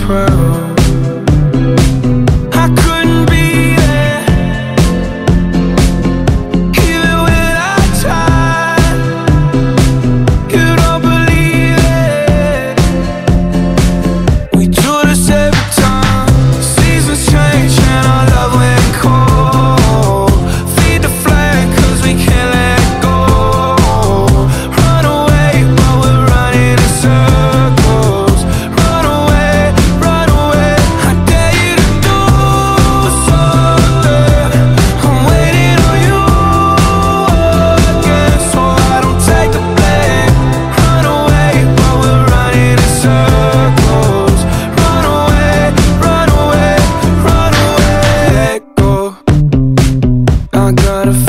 proud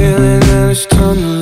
feeling and it's tunnel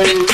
I